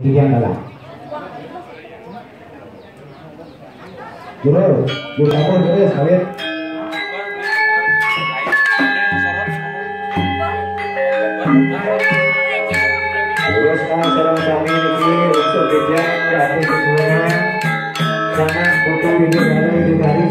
Kalah. Juro, juro kamu terus kalian. Terus kan sarang kami ini untuk bidang ratu semua sangat butuh hidup baru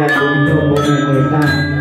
cùng đồng một người ta